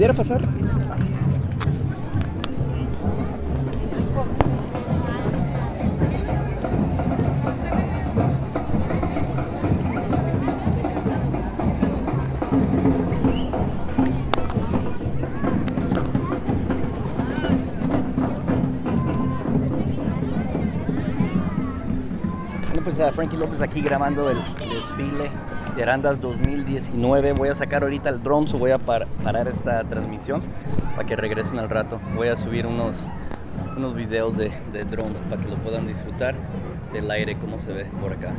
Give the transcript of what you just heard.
¿Quiere pasar? Pues Frankie López aquí grabando el desfile de Arandas 2019. Voy a sacar ahorita el drone, so voy a par- parar esta transmisión para que regresen al rato. Voy a subir unos, unos videos de, de drone para que lo puedan disfrutar del aire, cómo se ve por acá.